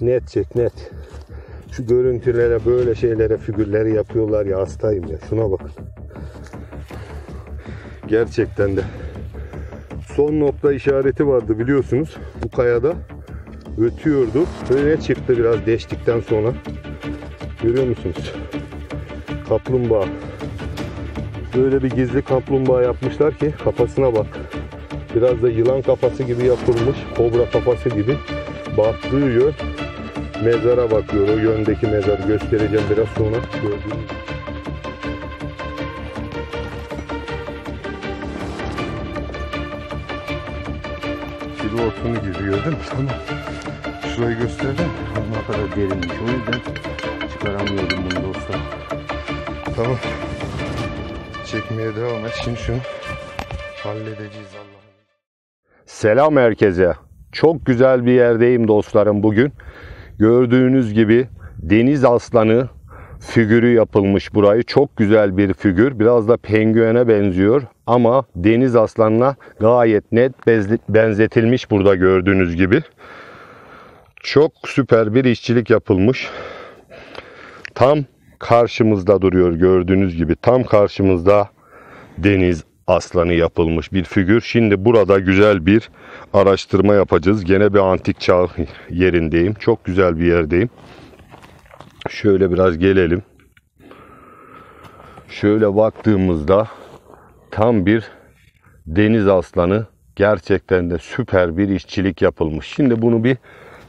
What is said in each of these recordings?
Net çek net. Şu görüntülere böyle şeylere figürleri yapıyorlar ya hastayım ya. Şuna bakın. Gerçekten de. Son nokta işareti vardı biliyorsunuz. Bu kayada ötüyordu. Böyle çıktı biraz değiştikten sonra. Görüyor musunuz? Kaplumbağa. Böyle bir gizli kaplumbağa yapmışlar ki kafasına bak. Biraz da yılan kafası gibi yapılmış. Kobra kafası gibi. Baktığı mezara bakıyor. O yöndeki mezarı göstereceğim biraz sonra. Gördüğünüz Silortunu giriyor değil mi? Tamam. Şurayı gösterdim. Ne kadar derinmiş. O yüzden çıkaramıyordum bunu dostlar. Tamam. Çekmeye devam et. Şimdi şunu halledeceğiz Allah'ım. Selam herkese. Çok güzel bir yerdeyim dostlarım bugün. Gördüğünüz gibi deniz aslanı figürü yapılmış burayı. Çok güzel bir figür. Biraz da penguene benziyor ama deniz aslanına gayet net benzetilmiş burada gördüğünüz gibi. Çok süper bir işçilik yapılmış. Tam karşımızda duruyor gördüğünüz gibi. Tam karşımızda deniz aslanı yapılmış bir figür. Şimdi burada güzel bir araştırma yapacağız. Gene bir antik çağ yerindeyim. Çok güzel bir yerdeyim. Şöyle biraz gelelim. Şöyle baktığımızda tam bir deniz aslanı gerçekten de süper bir işçilik yapılmış. Şimdi bunu bir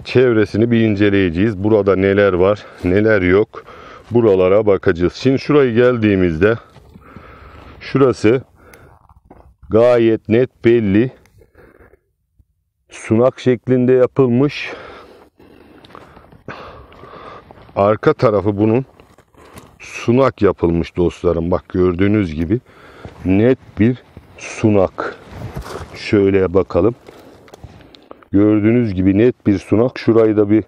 çevresini bir inceleyeceğiz. Burada neler var, neler yok. Buralara bakacağız. Şimdi şurayı geldiğimizde şurası gayet net belli. Sunak şeklinde yapılmış. Arka tarafı bunun sunak yapılmış dostlarım. Bak gördüğünüz gibi net bir sunak. Şöyle bakalım. Gördüğünüz gibi net bir sunak. Şurayı da bir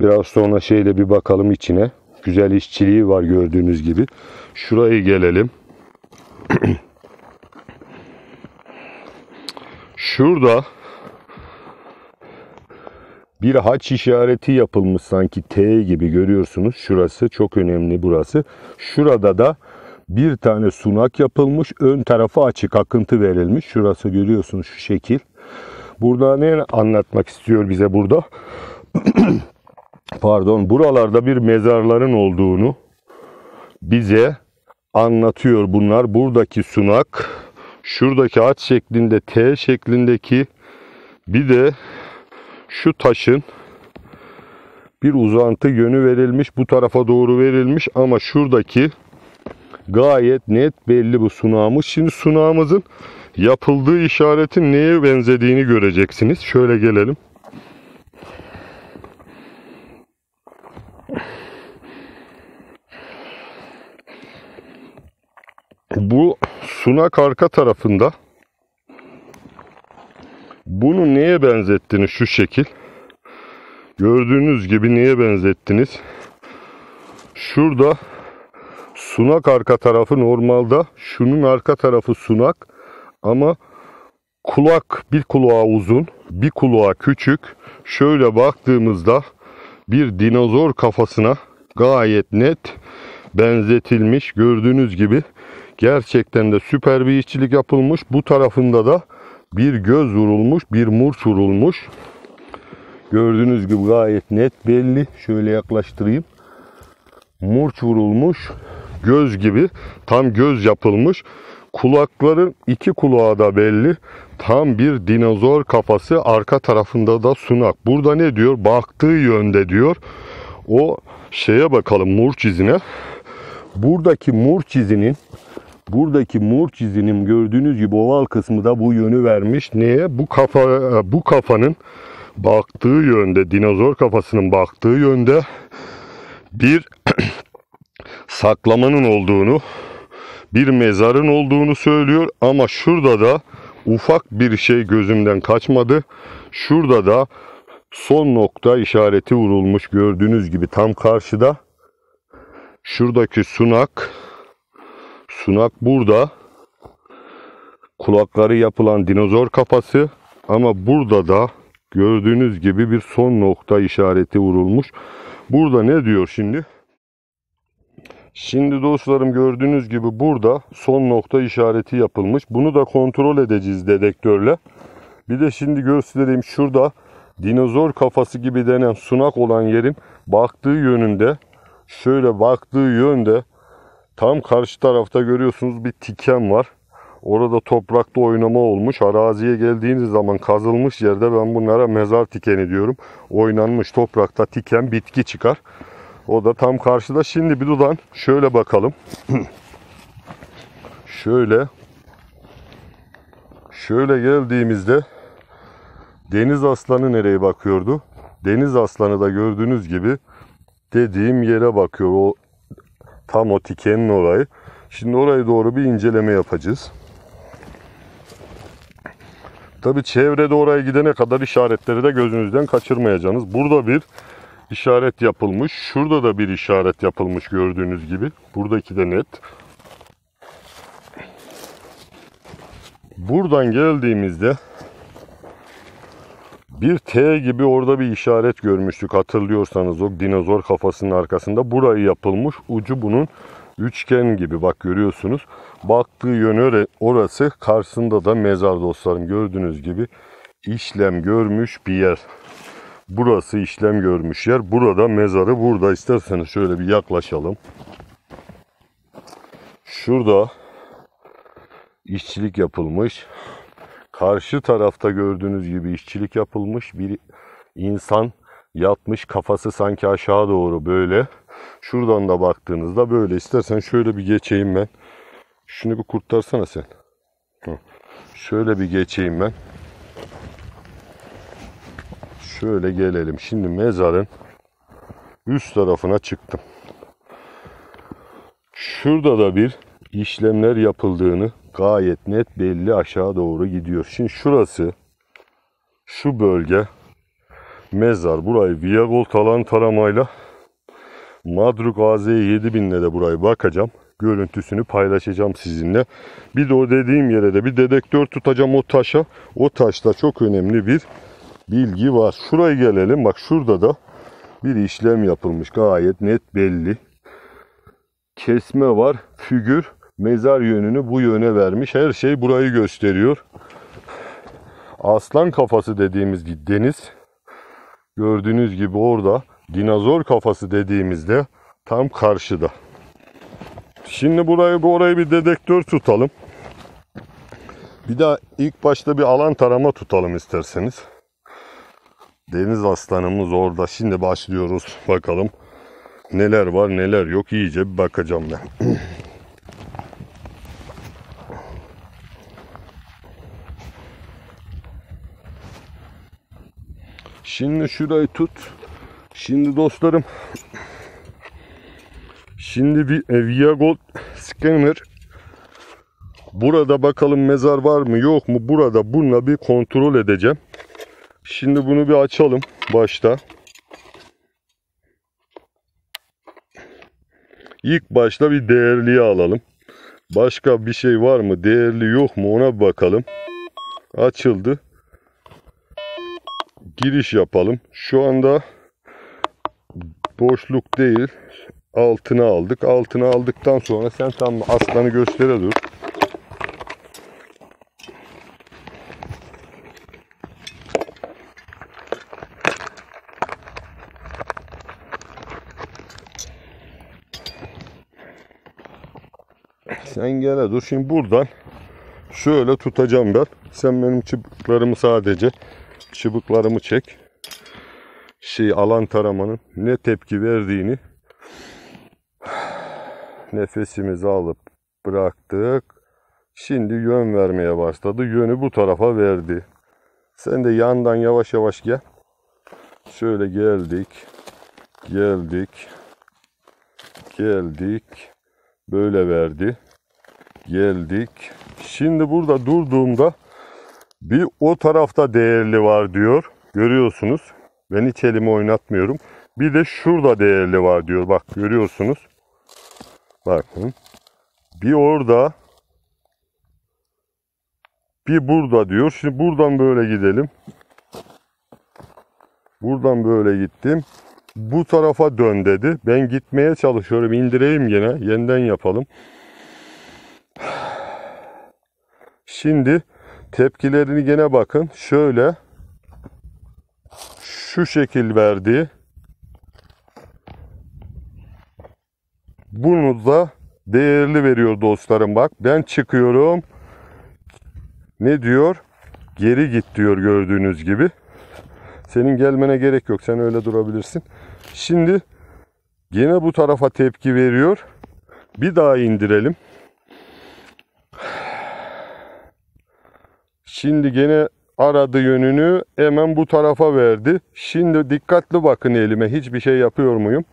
biraz sonra şeyle bir bakalım içine. Güzel işçiliği var gördüğünüz gibi. Şurayı gelelim. Şurada bir haç işareti yapılmış sanki T gibi görüyorsunuz. Şurası çok önemli burası. Şurada da bir tane sunak yapılmış. Ön tarafı açık akıntı verilmiş. Şurası görüyorsunuz şu şekil. Burada ne anlatmak istiyor bize burada? Pardon buralarda bir mezarların olduğunu bize anlatıyor bunlar. Buradaki sunak şuradaki aç şeklinde T şeklindeki bir de şu taşın bir uzantı yönü verilmiş. Bu tarafa doğru verilmiş ama şuradaki gayet net belli bu sunağımız. Şimdi sunağımızın yapıldığı işaretin neye benzediğini göreceksiniz. Şöyle gelelim. Bu sunak arka tarafında bunu neye benzettiniz şu şekil? Gördüğünüz gibi neye benzettiniz? Şurada sunak arka tarafı normalde şunun arka tarafı sunak ama kulak bir kulağı uzun, bir kulağı küçük. Şöyle baktığımızda bir dinozor kafasına gayet net benzetilmiş. Gördüğünüz gibi gerçekten de süper bir işçilik yapılmış. Bu tarafında da bir göz vurulmuş, bir murç vurulmuş. Gördüğünüz gibi gayet net belli. Şöyle yaklaştırayım. Murç vurulmuş. Göz gibi tam göz yapılmış. Kulakların iki kulağı da belli. Tam bir dinozor kafası. Arka tarafında da sunak. Burada ne diyor? Baktığı yönde diyor. O şeye bakalım murç izine. Buradaki murç izinin buradaki murç izinin gördüğünüz gibi oval kısmı da bu yönü vermiş. Neye? Bu kafa bu kafanın baktığı yönde, dinozor kafasının baktığı yönde bir saklamanın olduğunu, bir mezarın olduğunu söylüyor ama şurada da ufak bir şey gözümden kaçmadı. Şurada da son nokta işareti vurulmuş gördüğünüz gibi tam karşıda. Şuradaki sunak sunak burada. Kulakları yapılan dinozor kafası Ama burada da gördüğünüz gibi bir son nokta işareti vurulmuş. Burada ne diyor şimdi? Şimdi dostlarım gördüğünüz gibi burada son nokta işareti yapılmış. Bunu da kontrol edeceğiz dedektörle. Bir de şimdi göstereyim şurada dinozor kafası gibi denen sunak olan yerin baktığı yönünde şöyle baktığı yönde tam karşı tarafta görüyorsunuz bir tiken var. Orada toprakta oynama olmuş. Araziye geldiğiniz zaman kazılmış yerde ben bunlara mezar tikeni diyorum. Oynanmış toprakta tiken bitki çıkar. O da tam karşıda. Şimdi bir dudan şöyle bakalım. şöyle. Şöyle geldiğimizde deniz aslanı nereye bakıyordu? Deniz aslanı da gördüğünüz gibi dediğim yere bakıyor. O tam o tikenin orayı. Şimdi oraya doğru bir inceleme yapacağız. Tabi çevrede oraya gidene kadar işaretleri de gözünüzden kaçırmayacaksınız. Burada bir işaret yapılmış. Şurada da bir işaret yapılmış gördüğünüz gibi. Buradaki de net. Buradan geldiğimizde bir T gibi orada bir işaret görmüştük hatırlıyorsanız o dinozor kafasının arkasında. Burayı yapılmış. Ucu bunun üçgen gibi bak görüyorsunuz. Baktığı yön orası. Karşısında da mezar dostlarım gördüğünüz gibi işlem görmüş bir yer. Burası işlem görmüş yer. Burada mezarı burada. isterseniz şöyle bir yaklaşalım. Şurada işçilik yapılmış. Karşı tarafta gördüğünüz gibi işçilik yapılmış. Bir insan yatmış kafası sanki aşağı doğru böyle. Şuradan da baktığınızda böyle. İstersen şöyle bir geçeyim ben. Şunu bir kurtarsana sen. Şöyle bir geçeyim ben. Şöyle gelelim. Şimdi mezarın üst tarafına çıktım. Şurada da bir işlemler yapıldığını gayet net belli aşağı doğru gidiyor. Şimdi şurası şu bölge mezar. Burayı Viagold alan taramayla Madruk AZ 7000'le de burayı bakacağım. Görüntüsünü paylaşacağım sizinle. Bir de o dediğim yere de bir dedektör tutacağım o taşa. O taşta çok önemli bir bilgi var. Şuraya gelelim. Bak şurada da bir işlem yapılmış. Gayet net belli. Kesme var. Figür mezar yönünü bu yöne vermiş. Her şey burayı gösteriyor. Aslan kafası dediğimiz deniz. Gördüğünüz gibi orada dinozor kafası dediğimizde tam karşıda. Şimdi burayı bu orayı bir dedektör tutalım. Bir daha ilk başta bir alan tarama tutalım isterseniz. Deniz aslanımız orada. Şimdi başlıyoruz. Bakalım neler var neler yok iyice bir bakacağım ben. Şimdi şurayı tut. Şimdi dostlarım Şimdi bir e, Viagold Scanner Burada bakalım mezar var mı yok mu? Burada bununla bir kontrol edeceğim. Şimdi bunu bir açalım başta. İlk başta bir değerliyi alalım. Başka bir şey var mı? Değerli yok mu? Ona bakalım. Açıldı. Giriş yapalım. Şu anda boşluk değil. Altına aldık. Altına aldıktan sonra sen tam aslanı göstere dur. Sen gele dur. Şimdi buradan şöyle tutacağım ben. Sen benim çıbıklarımı sadece çıbıklarımı çek. Şey alan taramanın ne tepki verdiğini nefesimizi alıp bıraktık. Şimdi yön vermeye başladı. Yönü bu tarafa verdi. Sen de yandan yavaş yavaş gel. Şöyle geldik. Geldik. Geldik. Böyle verdi. Geldik. Şimdi burada durduğumda bir o tarafta değerli var diyor. Görüyorsunuz. Ben hiç elimi oynatmıyorum. Bir de şurada değerli var diyor. Bak görüyorsunuz. Bakın. Bir orada Bir burada diyor. Şimdi buradan böyle gidelim. Buradan böyle gittim. Bu tarafa dön dedi. Ben gitmeye çalışıyorum. İndireyim yine. Yeniden yapalım. Şimdi tepkilerini gene bakın. Şöyle şu şekil verdi. Bunu da değerli veriyor dostlarım bak. Ben çıkıyorum. Ne diyor? Geri git diyor gördüğünüz gibi. Senin gelmene gerek yok. Sen öyle durabilirsin. Şimdi gene bu tarafa tepki veriyor. Bir daha indirelim. Şimdi gene aradı yönünü hemen bu tarafa verdi. Şimdi dikkatli bakın elime. Hiçbir şey yapıyor muyum?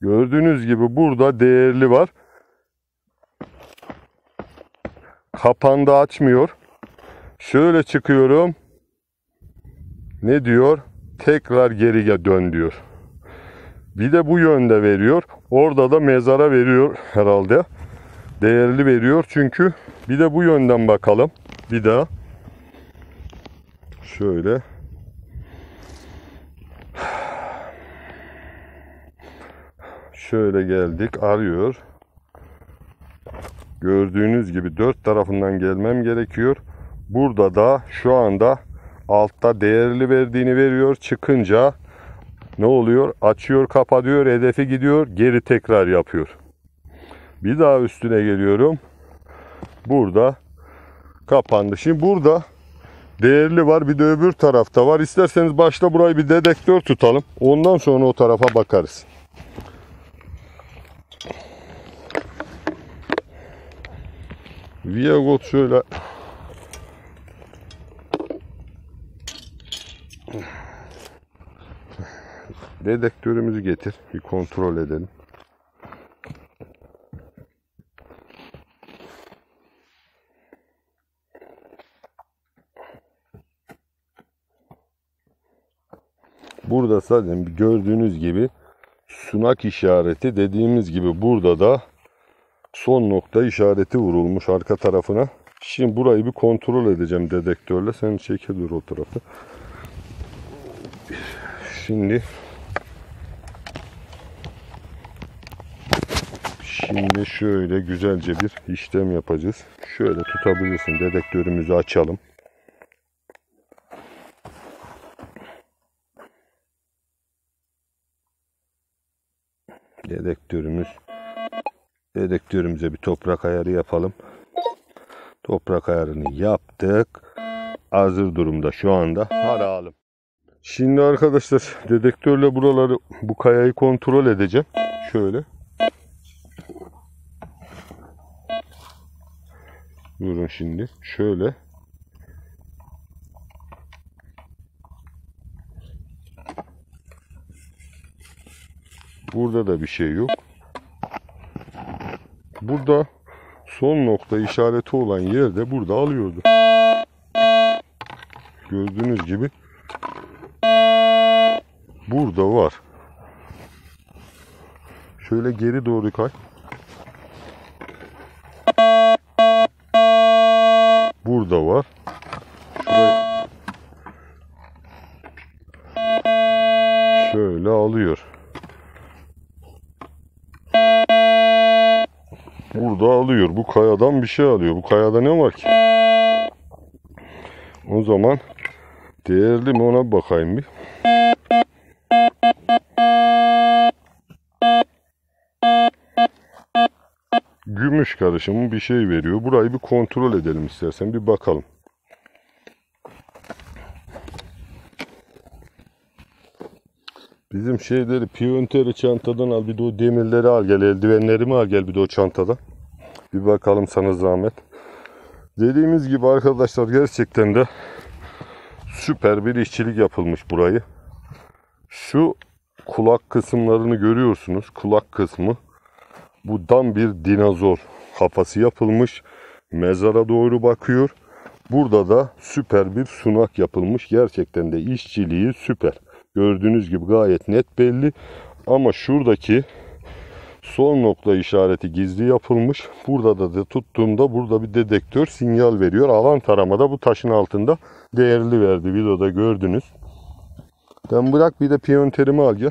Gördüğünüz gibi burada değerli var. Kapandı açmıyor. Şöyle çıkıyorum. Ne diyor? Tekrar geriye dön diyor. Bir de bu yönde veriyor. Orada da mezara veriyor herhalde. Değerli veriyor çünkü bir de bu yönden bakalım. Bir daha. Şöyle. Şöyle geldik. Arıyor. Gördüğünüz gibi dört tarafından gelmem gerekiyor. Burada da şu anda altta değerli verdiğini veriyor. Çıkınca ne oluyor? Açıyor, kapatıyor, hedefi gidiyor, geri tekrar yapıyor. Bir daha üstüne geliyorum. Burada kapandı. Şimdi burada değerli var. Bir de öbür tarafta var. İsterseniz başta burayı bir dedektör tutalım. Ondan sonra o tarafa bakarız. Viagot şöyle dedektörümüzü getir. Bir kontrol edelim. Burada zaten gördüğünüz gibi sunak işareti dediğimiz gibi burada da son nokta işareti vurulmuş arka tarafına. Şimdi burayı bir kontrol edeceğim dedektörle. Sen çeke dur o tarafı. Şimdi Şimdi şöyle güzelce bir işlem yapacağız. Şöyle tutabilirsin. Dedektörümüzü açalım. Dedektörümüz dedektörümüze bir toprak ayarı yapalım. Toprak ayarını yaptık. Hazır durumda şu anda. Arayalım. Şimdi arkadaşlar dedektörle buraları bu kayayı kontrol edeceğim. Şöyle. Durun şimdi. Şöyle. Burada da bir şey yok. Burada son nokta işareti olan yerde burada alıyordu. Gördüğünüz gibi burada var. Şöyle geri doğru kay. Burada var. Şurayı şöyle alıyor. Burada alıyor. Bu kayadan bir şey alıyor. Bu kayada ne var ki? O zaman değerli mi ona bakayım bir. Gümüş karışımı bir şey veriyor. Burayı bir kontrol edelim istersen. Bir bakalım. Bizim şeyleri piyonteri çantadan al. Bir de o demirleri al gel. Eldivenlerimi al gel bir de o çantadan. Bir bakalım sana zahmet. Dediğimiz gibi arkadaşlar gerçekten de süper bir işçilik yapılmış burayı. Şu kulak kısımlarını görüyorsunuz. Kulak kısmı. Buradan bir dinozor kafası yapılmış. Mezara doğru bakıyor. Burada da süper bir sunak yapılmış. Gerçekten de işçiliği süper. Gördüğünüz gibi gayet net belli. Ama şuradaki Son nokta işareti gizli yapılmış. Burada da, da tuttuğumda burada bir dedektör sinyal veriyor. Alan taramada bu taşın altında değerli verdi. Videoda gördünüz. Ben bırak bir de piyonterimi al gel.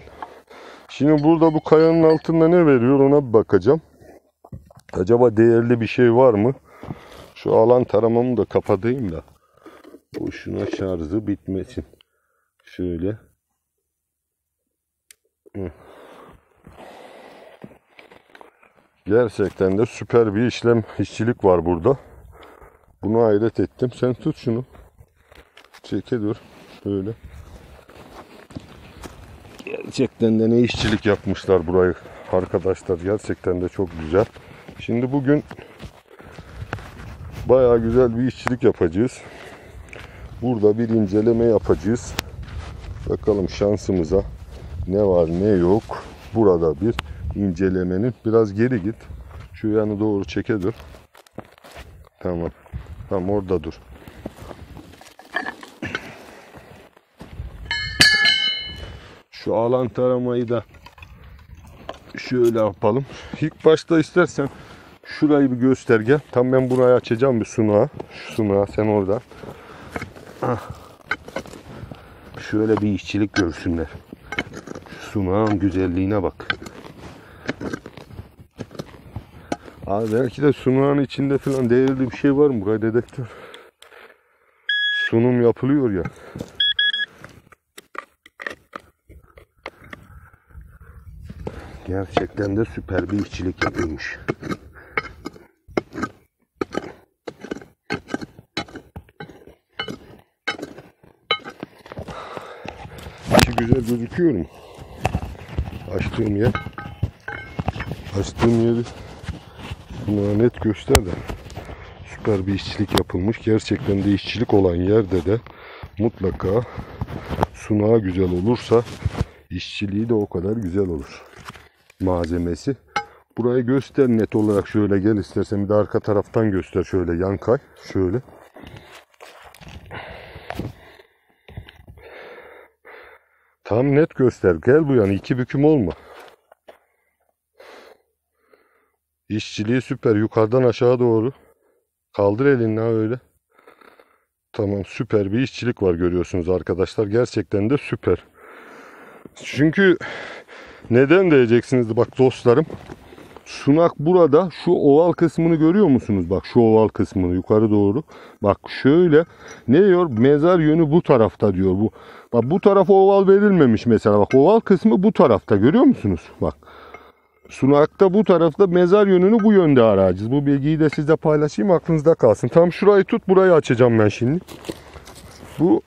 Şimdi burada bu kayanın altında ne veriyor ona bir bakacağım. Acaba değerli bir şey var mı? Şu alan taramamı da kapatayım da. Boşuna şarjı bitmesin. Şöyle. Gerçekten de süper bir işlem, işçilik var burada. Bunu hayret ettim. Sen tut şunu. Çeke dur. Şöyle. Gerçekten de ne işçilik yapmışlar burayı arkadaşlar. Gerçekten de çok güzel. Şimdi bugün bayağı güzel bir işçilik yapacağız. Burada bir inceleme yapacağız. Bakalım şansımıza ne var ne yok. Burada bir incelemenin biraz geri git. Şu yanı doğru çeke dur. Tamam. Tamam orada dur. Şu alan taramayı da şöyle yapalım. İlk başta istersen şurayı bir göster gel. Tam ben burayı açacağım bir sunağa. Şu sunağa sen orada. Şöyle bir işçilik görsünler. Şu sunağın güzelliğine bak. Abi belki de sunağın içinde falan değerli bir şey var mı? Buraya dedektör. Sunum yapılıyor ya. Gerçekten de süper bir işçilik yapılmış. İçi güzel gözüküyor mu? Açtığım yer. Açtığım yeri buna net göster de süper bir işçilik yapılmış. Gerçekten de işçilik olan yerde de mutlaka sunağı güzel olursa işçiliği de o kadar güzel olur. Malzemesi. Burayı göster net olarak şöyle gel istersen bir de arka taraftan göster şöyle yan kay. Şöyle. Tam net göster. Gel bu yana iki büküm olma. İşçiliği süper. Yukarıdan aşağı doğru. Kaldır elini ha öyle. Tamam süper bir işçilik var görüyorsunuz arkadaşlar. Gerçekten de süper. Çünkü neden diyeceksiniz bak dostlarım. Sunak burada şu oval kısmını görüyor musunuz? Bak şu oval kısmını yukarı doğru. Bak şöyle ne diyor? Mezar yönü bu tarafta diyor. Bu bak bu tarafa oval verilmemiş mesela. Bak oval kısmı bu tarafta görüyor musunuz? Bak. Sunakta bu tarafta mezar yönünü bu yönde arayacağız. Bu bilgiyi de sizle paylaşayım aklınızda kalsın. Tam şurayı tut burayı açacağım ben şimdi. Bu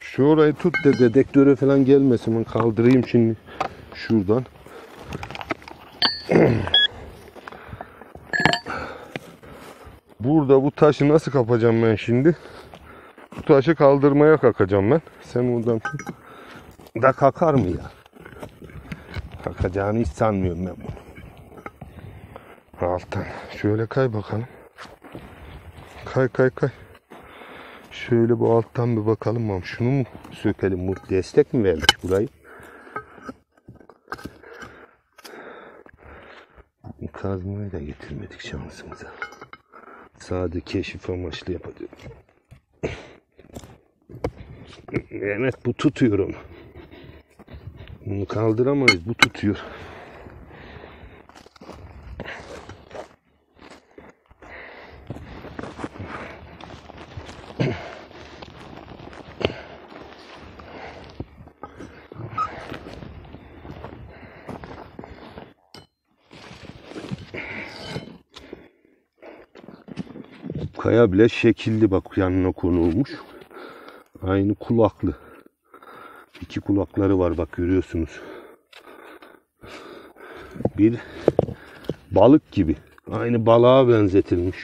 Şurayı tut de dedektöre falan gelmesin. Ben kaldırayım şimdi şuradan. Burada bu taşı nasıl kapacağım ben şimdi? Bu taşı kaldırmaya kalkacağım ben. Sen tut. Da kakar mı ya? Kakacağını hiç sanmıyorum ben bunu. Alttan. Şöyle kay bakalım. Kay kay kay. Şöyle bu alttan bir bakalım. Şunu mu sökelim? Bu destek mi vermiş burayı? Kazmayı da getirmedik şansımıza. Sade keşif amaçlı yapacağım. Evet bu tutuyor onu. Bunu kaldıramayız. Bu tutuyor. Kaya bile şekilli bak yanına konulmuş. Aynı kulaklı. İki kulakları var bak görüyorsunuz. Bir balık gibi. Aynı balığa benzetilmiş.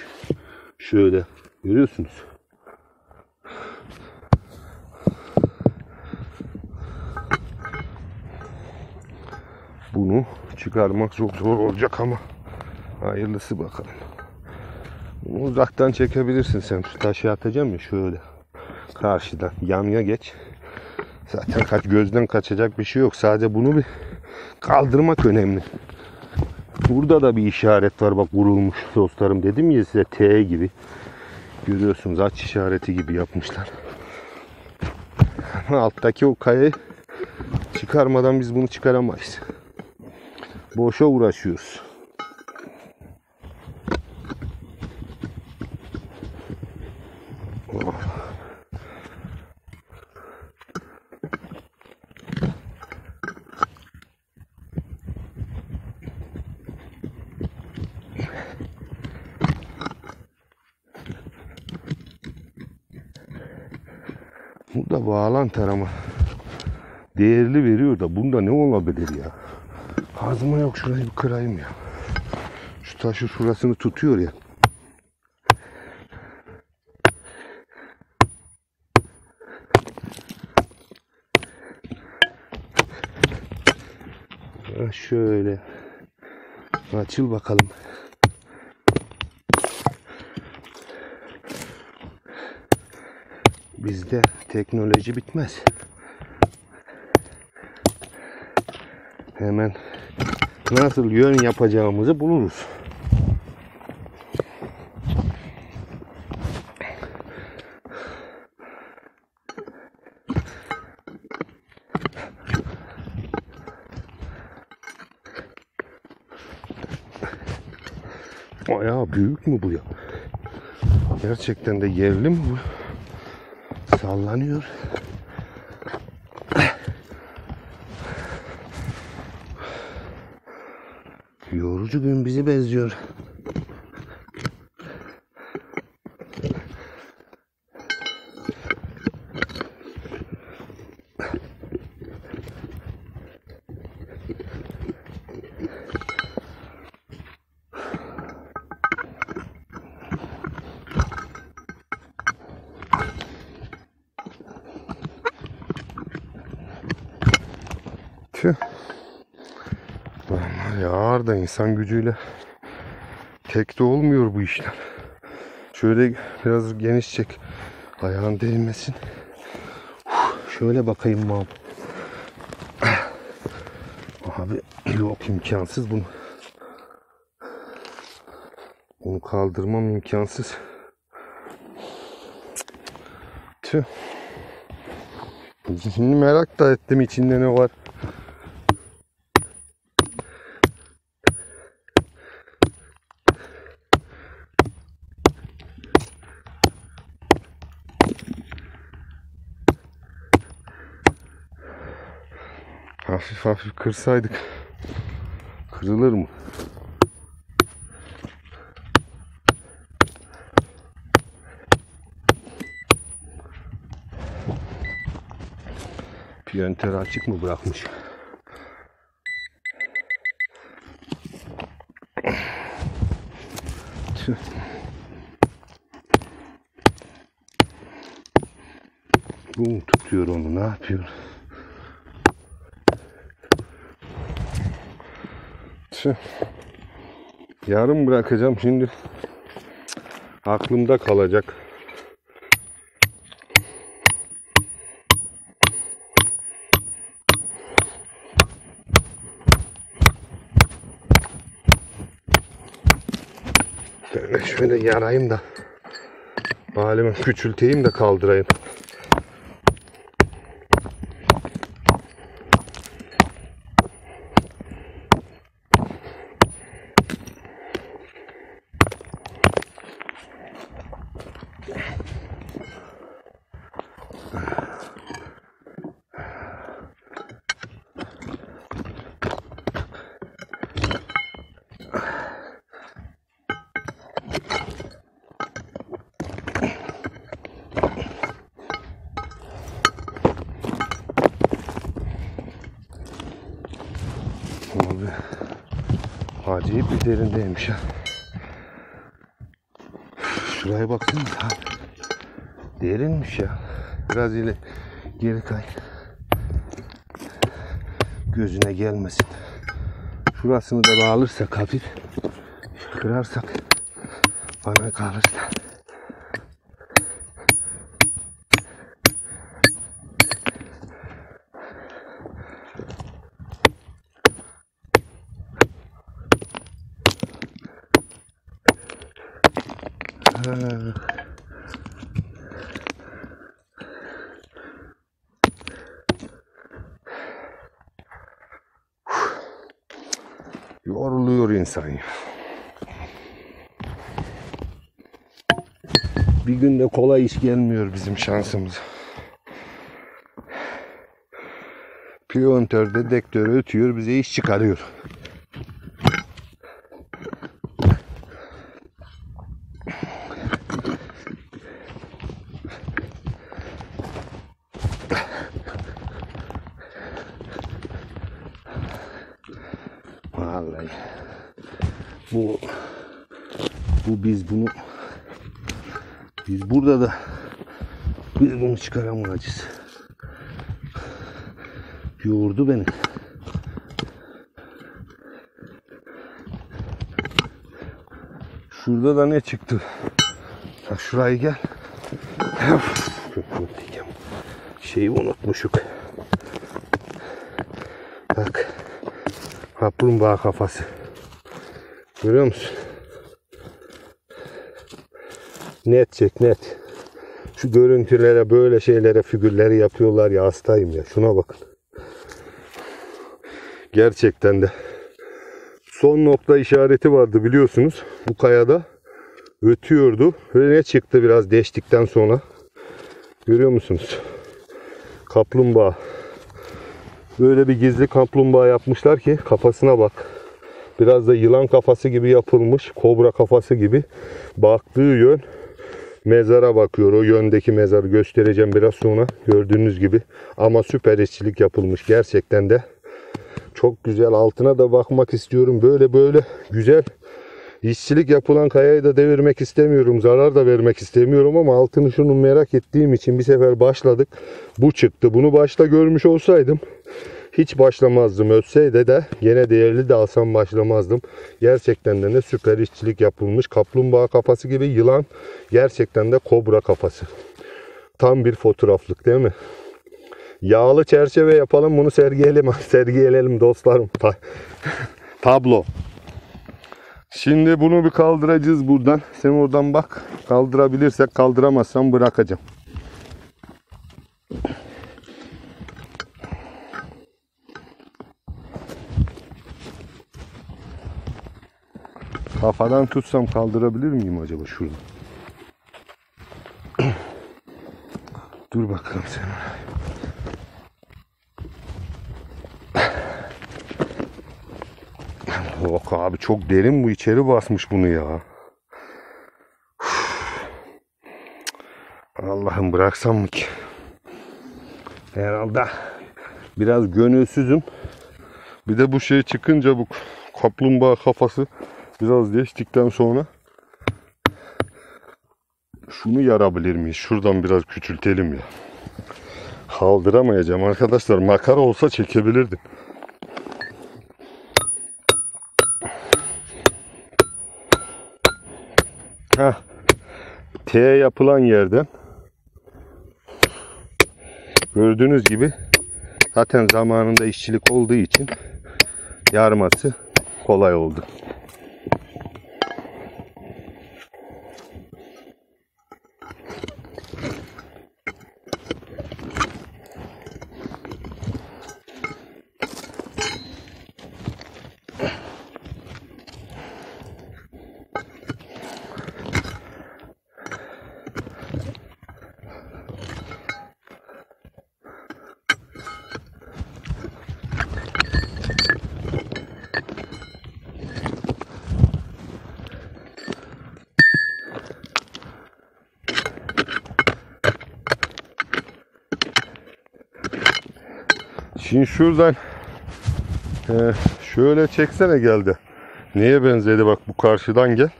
Şöyle görüyorsunuz. Bunu çıkarmak çok zor olacak ama hayırlısı bakalım. Uzaktan çekebilirsin sen. Taşı atacağım ya şöyle. Karşıdan. Yanına geç. Zaten kaç gözden kaçacak bir şey yok. Sadece bunu bir kaldırmak önemli. Burada da bir işaret var bak vurulmuş dostlarım. Dedim ya size T gibi. Görüyorsunuz aç işareti gibi yapmışlar. Alttaki o kayayı çıkarmadan biz bunu çıkaramayız. Boşa uğraşıyoruz. Burada bağlantı arama değerli veriyor da bunda ne olabilir ya? Kazma yok şurayı bir kırayım ya. Şu taşı şurasını tutuyor ya. Şöyle. Açıl bakalım. Bizde teknoloji bitmez. Hemen nasıl yön yapacağımızı buluruz. Bayağı büyük mü bu ya? Gerçekten de yerli mi bu? Sallanıyor. Yorucu gün bizi beziyor. Tüh. Lan ya ağır da insan gücüyle tek de olmuyor bu işler. Şöyle biraz geniş çek. Ayağın değmesin. Şöyle bakayım mam. Abi yok imkansız bunu. Bunu kaldırmam imkansız. Tüh. Şimdi merak da ettim içinde ne var. Hafif hafif kırsaydık kırılır mı? Piyanteri açık mı bırakmış? Bu tutuyor onu? Ne yapıyor? Tüh. Yarın bırakacağım şimdi. Aklımda kalacak. Şöyle, yarayım da halimi küçülteyim de kaldırayım. Abi acayip bir derindeymiş ha. Şuraya baksana abi. Derinmiş ya. Biraz ile geri kay. Gözüne gelmesin. Şurasını da bağlarsak hafif. Kırarsak bana kalır. İnsan ya. Bir günde kolay iş gelmiyor bizim şansımız. Piyontör dedektörü ötüyor bize iş çıkarıyor. Vallahi bu bu biz bunu biz burada da biz bunu çıkaramayacağız. Yoğurdu beni. Şurada da ne çıktı? Ha, şurayı gel. Şeyi unutmuşuk. Bak. Kaplumbağa kafası. Görüyor musun? Net çek net. Şu görüntülere böyle şeylere figürleri yapıyorlar ya hastayım ya. Şuna bakın. Gerçekten de. Son nokta işareti vardı biliyorsunuz. Bu kayada ötüyordu. Ve ne çıktı biraz değiştikten sonra. Görüyor musunuz? Kaplumbağa. Böyle bir gizli kaplumbağa yapmışlar ki kafasına bak. Biraz da yılan kafası gibi yapılmış. Kobra kafası gibi. Baktığı yön mezara bakıyor. O yöndeki mezarı göstereceğim biraz sonra. Gördüğünüz gibi. Ama süper işçilik yapılmış. Gerçekten de çok güzel. Altına da bakmak istiyorum. Böyle böyle güzel işçilik yapılan kayayı da devirmek istemiyorum. Zarar da vermek istemiyorum ama altını şunu merak ettiğim için bir sefer başladık. Bu çıktı. Bunu başta görmüş olsaydım hiç başlamazdım. Ötseydi de yine değerli de alsam başlamazdım. Gerçekten de ne süper işçilik yapılmış. Kaplumbağa kafası gibi yılan gerçekten de kobra kafası. Tam bir fotoğraflık değil mi? Yağlı çerçeve yapalım bunu sergileyelim. Sergileyelim dostlarım. Ta- Tablo. Şimdi bunu bir kaldıracağız buradan. Sen oradan bak. Kaldırabilirsek kaldıramazsam bırakacağım. Kafadan tutsam kaldırabilir miyim acaba şurada? Dur bakalım sen. Yok abi çok derin bu içeri basmış bunu ya. Allah'ım bıraksam mı ki? Herhalde biraz gönülsüzüm. Bir de bu şey çıkınca bu kaplumbağa kafası biraz geçtikten sonra şunu yarabilir miyiz? Şuradan biraz küçültelim ya. Kaldıramayacağım arkadaşlar. Makara olsa çekebilirdim. Heh. T yapılan yerden gördüğünüz gibi zaten zamanında işçilik olduğu için yarması kolay oldu. Şimdi şuradan e, şöyle çeksene geldi. Neye benzedi bak bu karşıdan gel.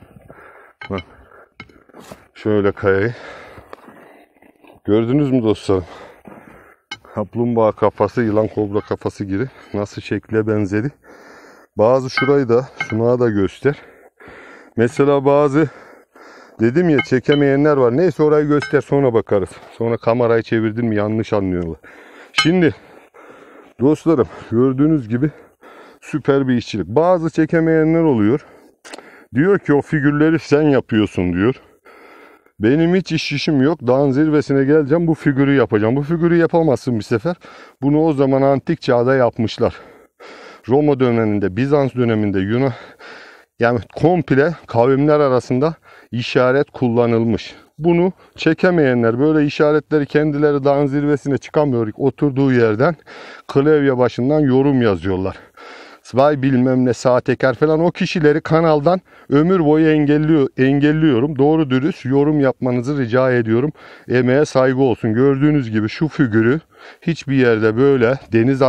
Bak. Şöyle kayayı. Gördünüz mü dostlarım? Kaplumbağa kafası, yılan kobra kafası gibi nasıl şekle benzedi. Bazı şurayı da, şuna da göster. Mesela bazı dedim ya çekemeyenler var. Neyse orayı göster sonra bakarız. Sonra kamerayı çevirdin mi yanlış anlıyorlar. Şimdi Dostlarım gördüğünüz gibi süper bir işçilik. Bazı çekemeyenler oluyor. Diyor ki o figürleri sen yapıyorsun diyor. Benim hiç iş işim yok. Dağın zirvesine geleceğim bu figürü yapacağım. Bu figürü yapamazsın bir sefer. Bunu o zaman antik çağda yapmışlar. Roma döneminde, Bizans döneminde, Yunan yani komple kavimler arasında işaret kullanılmış. Bunu çekemeyenler böyle işaretleri kendileri dağın zirvesine çıkamıyor. Oturduğu yerden klavye başından yorum yazıyorlar. Vay bilmem ne sahtekar falan o kişileri kanaldan ömür boyu engelliyor, engelliyorum. Doğru dürüst yorum yapmanızı rica ediyorum. Emeğe saygı olsun. Gördüğünüz gibi şu figürü hiçbir yerde böyle deniz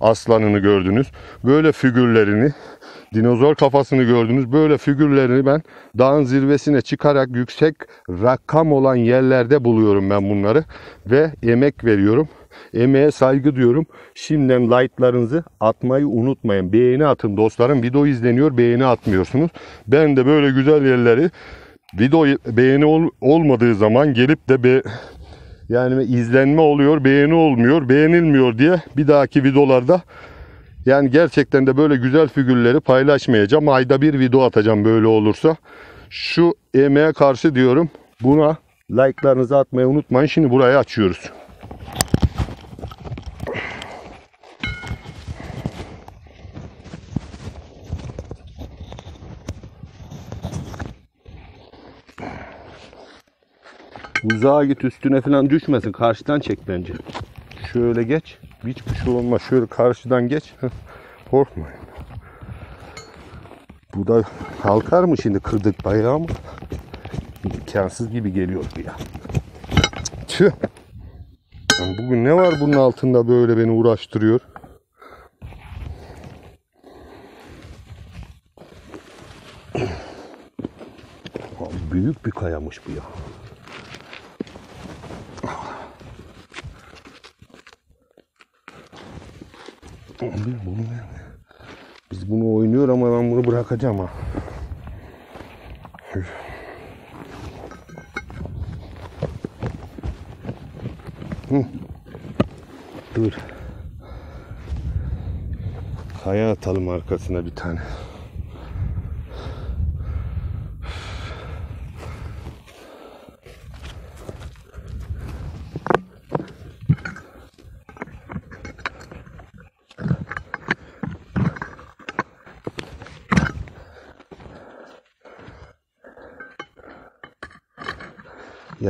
aslanını gördünüz. Böyle figürlerini dinozor kafasını gördünüz. Böyle figürlerini ben dağın zirvesine çıkarak yüksek rakam olan yerlerde buluyorum ben bunları ve emek veriyorum. Emeğe saygı diyorum. Şimdiden like'larınızı atmayı unutmayın. Beğeni atın dostlarım. Video izleniyor, beğeni atmıyorsunuz. Ben de böyle güzel yerleri video beğeni ol- olmadığı zaman gelip de be, yani izlenme oluyor, beğeni olmuyor, beğenilmiyor diye bir dahaki videolarda yani gerçekten de böyle güzel figürleri paylaşmayacağım. Ayda bir video atacağım böyle olursa. Şu emeğe karşı diyorum. Buna like'larınızı atmayı unutmayın. Şimdi burayı açıyoruz. Uzağa git üstüne falan düşmesin. Karşıdan çek bence. Şöyle geç. Hiçbir şey olmaz. Şöyle karşıdan geç. Korkmayın. Bu da kalkar mı şimdi kırdık bayağı mı? İmkansız gibi geliyor ya. Tüh. Bugün ne var bunun altında böyle beni uğraştırıyor? Büyük bir kayamış bu ya. Biz bunu biz bunu oynuyor ama ben bunu bırakacağım ha. Hı. Dur. Kaya atalım arkasına bir tane.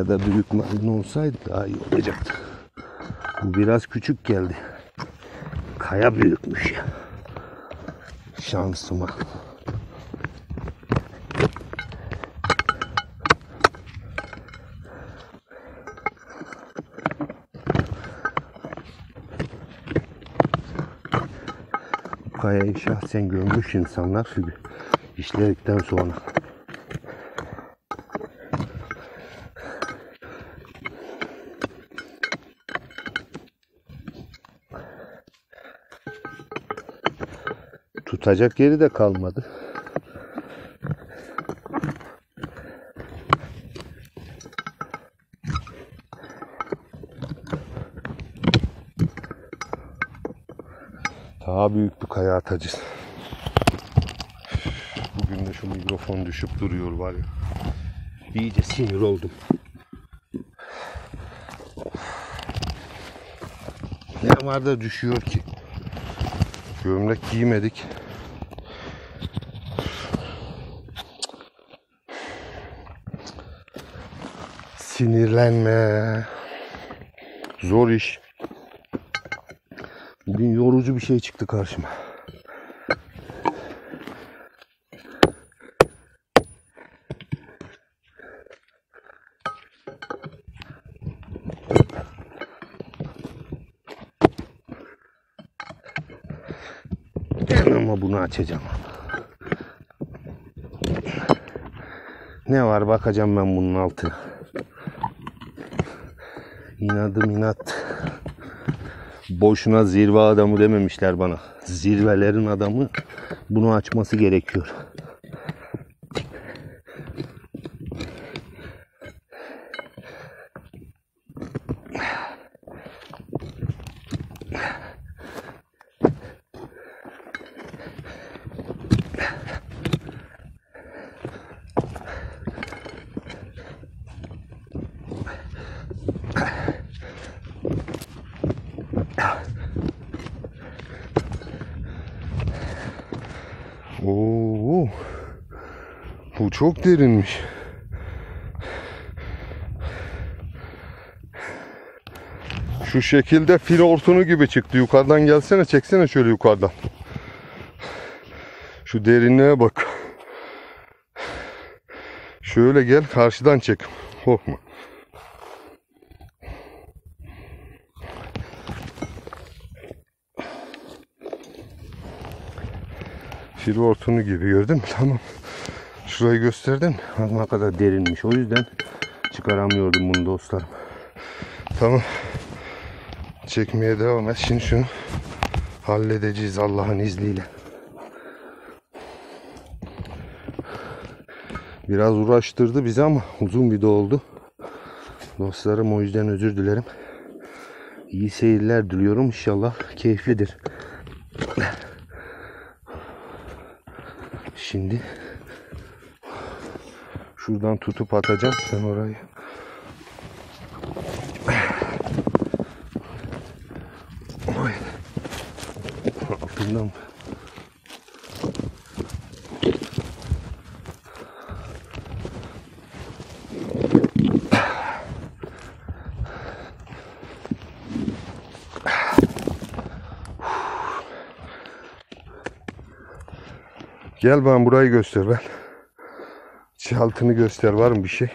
Ya da büyük mayın olsaydı daha iyi olacaktı. Bu biraz küçük geldi. Kaya büyükmüş ya. Şansıma. Kayayı şahsen görmüş insanlar işledikten sonra. Tutacak yeri de kalmadı. Daha büyük bir kaya atacağız. Bugün de şu mikrofon düşüp duruyor var ya. İyice sinir oldum. Ne var da düşüyor ki? Gömlek giymedik. Sinirlenme. Zor iş. Bugün yorucu bir şey çıktı karşıma. Ama bunu açacağım. Ne var bakacağım ben bunun altına. İnadım inat. Boşuna zirve adamı dememişler bana. Zirvelerin adamı bunu açması gerekiyor. Çok derinmiş. Şu şekilde fil hortunu gibi çıktı. Yukarıdan gelsene çeksene şöyle yukarıdan. Şu derinliğe bak. Şöyle gel karşıdan çek. Korkma. Fil hortunu gibi gördün mü? Tamam. Şurayı gösterdin. Ne kadar derinmiş. O yüzden çıkaramıyordum bunu dostlarım. Tamam. Çekmeye devam et. Şimdi şunu halledeceğiz Allah'ın izniyle. Biraz uğraştırdı bizi ama uzun video oldu. Dostlarım o yüzden özür dilerim. İyi seyirler diliyorum. İnşallah keyiflidir. Şimdi şuradan tutup atacağım. Sen orayı Oy. Altından. Gel bana burayı göster ben. Altını göster var mı bir şey?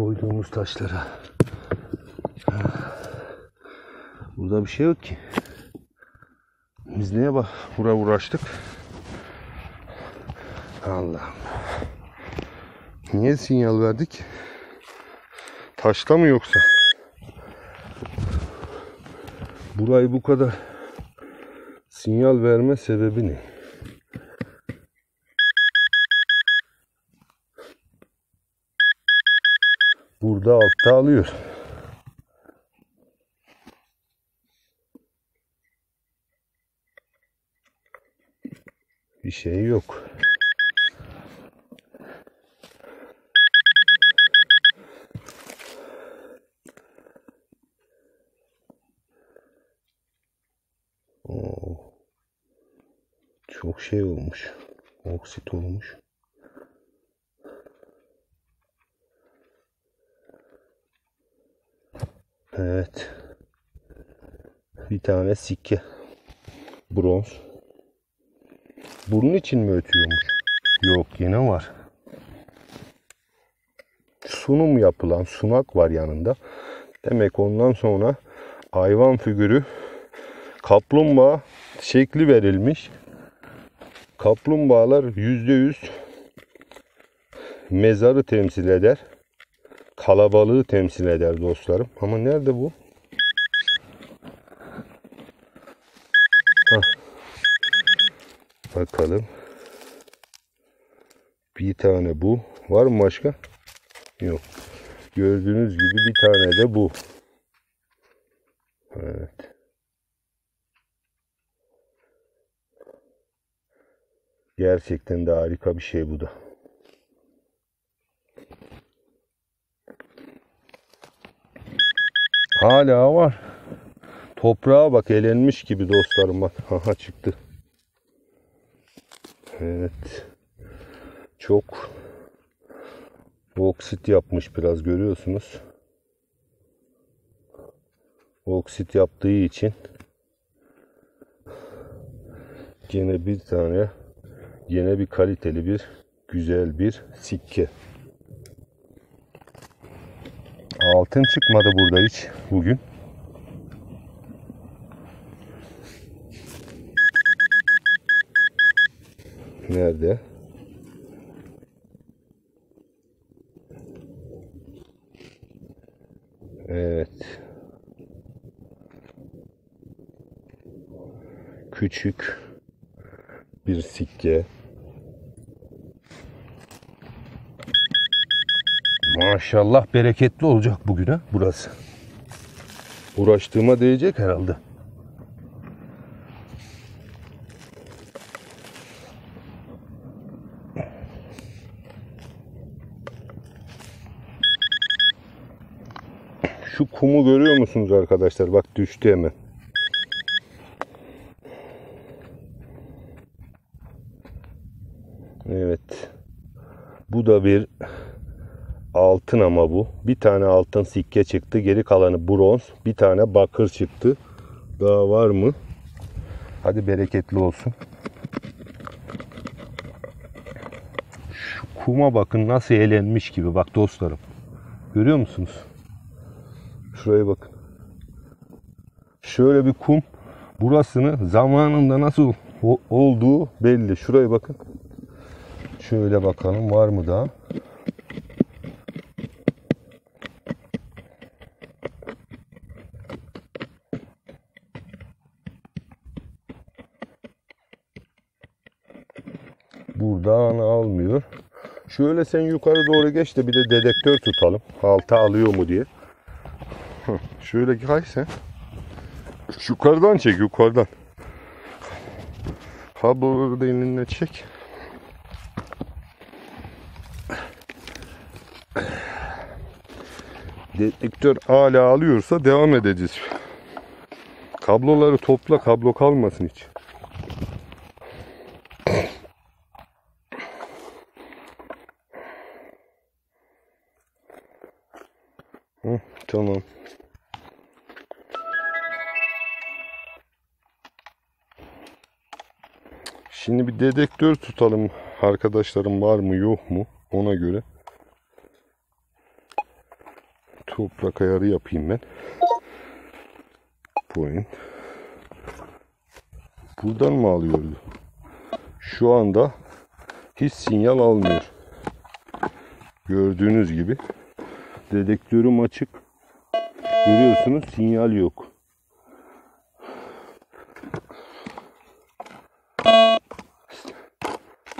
koyduğumuz taşlara. Burada bir şey yok ki. Biz neye bak bura uğraştık. Allah. Niye sinyal verdik? Taşta mı yoksa? Burayı bu kadar sinyal verme sebebi ne? Burada altta alıyor. Bir şey yok. Oo. Çok şey olmuş. Oksit olmuş. Evet. Bir tane sikke. Bronz. Bunun için mi ötüyormuş? Yok yine var. Sunum yapılan sunak var yanında. Demek ondan sonra hayvan figürü kaplumbağa şekli verilmiş. Kaplumbağalar %100 mezarı temsil eder kalabalığı temsil eder dostlarım. Ama nerede bu? Hah. Bakalım. Bir tane bu. Var mı başka? Yok. Gördüğünüz gibi bir tane de bu. Gerçekten de harika bir şey bu da. Hala var. Toprağa bak elenmiş gibi dostlarım bak. Aha çıktı. Evet. Çok oksit yapmış biraz görüyorsunuz. Oksit yaptığı için gene bir tane gene bir kaliteli bir güzel bir sikke. Altın çıkmadı burada hiç bugün. Nerede? Evet. Küçük bir sikke. Maşallah bereketli olacak bugüne burası. Uğraştığıma değecek herhalde. Şu kumu görüyor musunuz arkadaşlar? Bak düştü hemen. Evet. Bu da bir altın ama bu. Bir tane altın sikke çıktı. Geri kalanı bronz. Bir tane bakır çıktı. Daha var mı? Hadi bereketli olsun. Şu kuma bakın nasıl eğlenmiş gibi. Bak dostlarım. Görüyor musunuz? Şuraya bakın. Şöyle bir kum. Burasını zamanında nasıl olduğu belli. Şuraya bakın. Şöyle bakalım var mı daha? Buradan almıyor. Şöyle sen yukarı doğru geç de bir de dedektör tutalım. Alta alıyor mu diye. Şöyle kay sen. Yukarıdan çek yukarıdan. Kabloları da elinle çek. Dedektör hala alıyorsa devam edeceğiz. Kabloları topla kablo kalmasın hiç. Hı, tamam. Şimdi bir dedektör tutalım. Arkadaşlarım var mı yok mu ona göre. Toprak ayarı yapayım ben. Point. Buradan mı alıyordu? Şu anda hiç sinyal almıyor. Gördüğünüz gibi dedektörüm açık. Görüyorsunuz sinyal yok.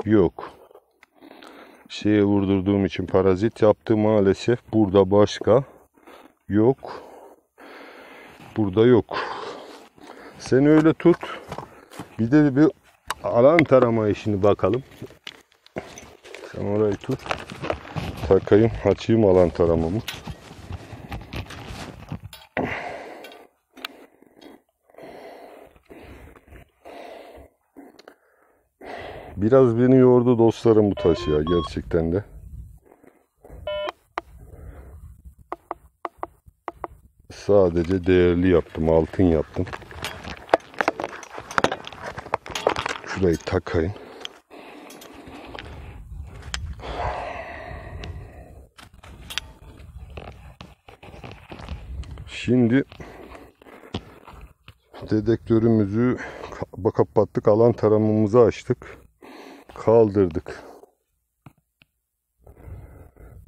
Yok. Şeye vurdurduğum için parazit yaptı maalesef. Burada başka. Yok. Burada yok. Sen öyle tut. Bir de bir alan tarama işini bakalım. Sen orayı tut. Takayım, açayım alan taramamı. Biraz beni yordu dostlarım bu taş ya gerçekten de. Sadece değerli yaptım, altın yaptım. Şurayı takayım. Şimdi dedektörümüzü ka- kapattık, alan taramamızı açtık. Kaldırdık.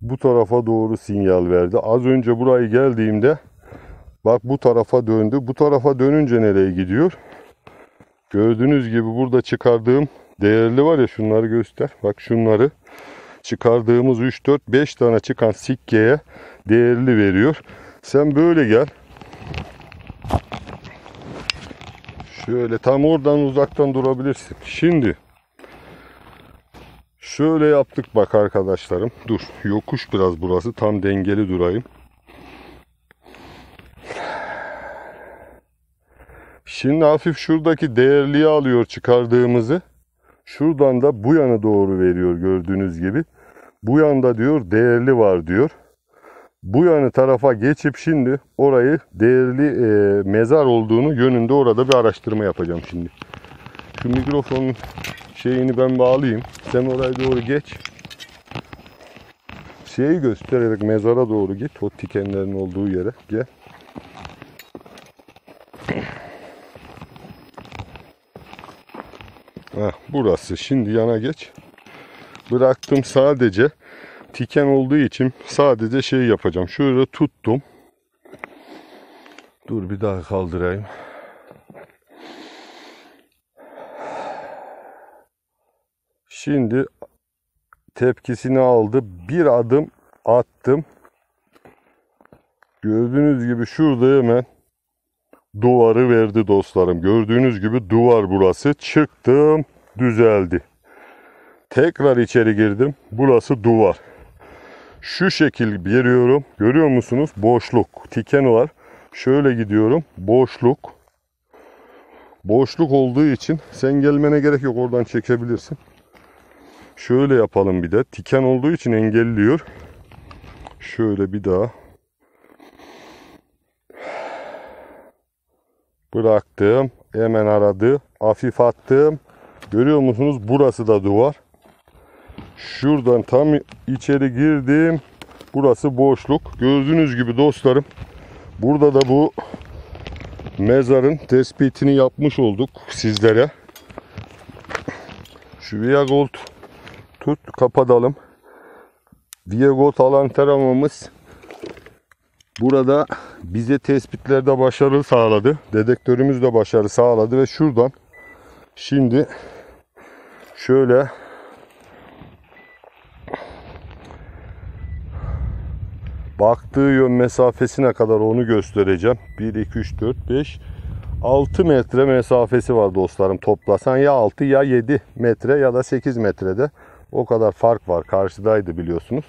Bu tarafa doğru sinyal verdi. Az önce burayı geldiğimde bak bu tarafa döndü. Bu tarafa dönünce nereye gidiyor? Gördüğünüz gibi burada çıkardığım değerli var ya şunları göster. Bak şunları çıkardığımız 3 4 5 tane çıkan sikkeye değerli veriyor. Sen böyle gel. Şöyle tam oradan uzaktan durabilirsin. Şimdi şöyle yaptık bak arkadaşlarım. Dur yokuş biraz burası. Tam dengeli durayım. Şimdi hafif şuradaki değerliyi alıyor çıkardığımızı. Şuradan da bu yana doğru veriyor gördüğünüz gibi. Bu yanda diyor değerli var diyor. Bu yanı tarafa geçip şimdi orayı değerli e, mezar olduğunu yönünde orada bir araştırma yapacağım şimdi. Şu mikrofonun şeyini ben bağlayayım. Sen oraya doğru geç. Şeyi göstererek mezara doğru git. O tikenlerin olduğu yere. Gel. Heh, burası. Şimdi yana geç. Bıraktım sadece tiken olduğu için sadece şey yapacağım. Şöyle tuttum. Dur bir daha kaldırayım. Şimdi tepkisini aldı. Bir adım attım. Gördüğünüz gibi şurada hemen duvarı verdi dostlarım. Gördüğünüz gibi duvar burası. Çıktım, düzeldi. Tekrar içeri girdim. Burası duvar. Şu şekil veriyorum. Görüyor musunuz? Boşluk. Tiken var. Şöyle gidiyorum. Boşluk. Boşluk olduğu için sen gelmene gerek yok. Oradan çekebilirsin. Şöyle yapalım bir de. Tiken olduğu için engelliyor. Şöyle bir daha. Bıraktım. Hemen aradı. Hafif attım. Görüyor musunuz? Burası da duvar. Şuradan tam içeri girdim. Burası boşluk. Gördüğünüz gibi dostlarım. Burada da bu mezarın tespitini yapmış olduk sizlere. Şu Viagold tut kapatalım. Viagold alan taramamız burada bize tespitlerde başarı sağladı. Dedektörümüz de başarı sağladı ve şuradan şimdi şöyle baktığı yön mesafesine kadar onu göstereceğim. 1, 2, 3, 4, 5, 6 metre mesafesi var dostlarım toplasan. Ya 6 ya 7 metre ya da 8 metrede. O kadar fark var. Karşıdaydı biliyorsunuz.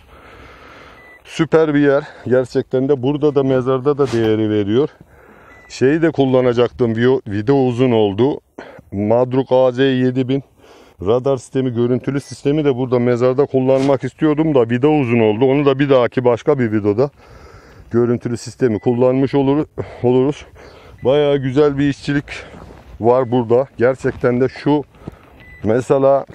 Süper bir yer. Gerçekten de burada da mezarda da değeri veriyor. Şeyi de kullanacaktım. Video, uzun oldu. Madruk AZ7000 radar sistemi, görüntülü sistemi de burada mezarda kullanmak istiyordum da video uzun oldu. Onu da bir dahaki başka bir videoda görüntülü sistemi kullanmış olur, oluruz. Bayağı güzel bir işçilik var burada. Gerçekten de şu mesela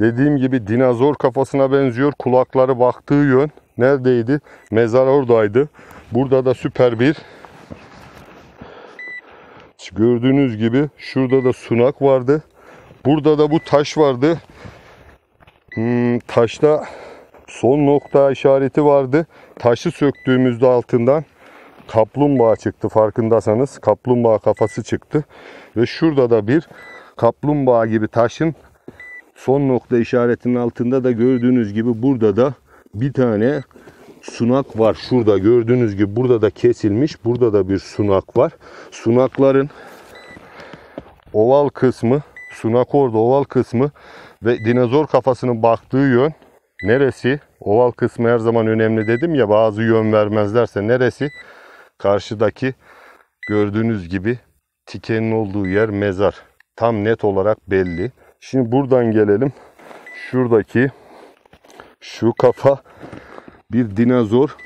dediğim gibi dinozor kafasına benziyor. Kulakları baktığı yön neredeydi? Mezar oradaydı. Burada da süper bir gördüğünüz gibi şurada da sunak vardı. Burada da bu taş vardı. Hmm, taşta son nokta işareti vardı. Taşı söktüğümüzde altından kaplumbağa çıktı farkındaysanız. Kaplumbağa kafası çıktı. Ve şurada da bir kaplumbağa gibi taşın son nokta işaretinin altında da gördüğünüz gibi burada da bir tane sunak var. Şurada gördüğünüz gibi burada da kesilmiş. Burada da bir sunak var. Sunakların oval kısmı, sunak orada oval kısmı ve dinozor kafasının baktığı yön neresi? Oval kısmı her zaman önemli dedim ya bazı yön vermezlerse neresi? Karşıdaki gördüğünüz gibi tikenin olduğu yer mezar. Tam net olarak belli. Şimdi buradan gelelim. Şuradaki şu kafa bir dinozor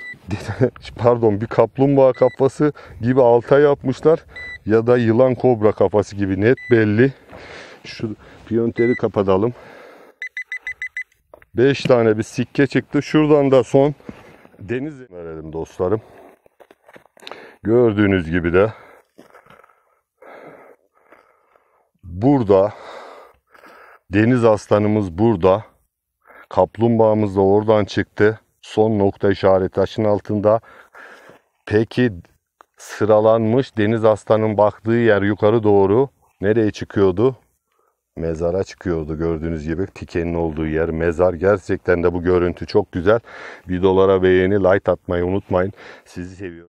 pardon bir kaplumbağa kafası gibi alta yapmışlar ya da yılan kobra kafası gibi net belli. Şu piyonteri kapatalım. 5 tane bir sikke çıktı. Şuradan da son deniz verelim dostlarım. Gördüğünüz gibi de burada deniz aslanımız burada. Kaplumbağamız da oradan çıktı. Son nokta işareti taşın altında. Peki sıralanmış deniz aslanın baktığı yer yukarı doğru nereye çıkıyordu? Mezara çıkıyordu gördüğünüz gibi. Tikenin olduğu yer mezar. Gerçekten de bu görüntü çok güzel. Videolara beğeni, like atmayı unutmayın. Sizi seviyorum.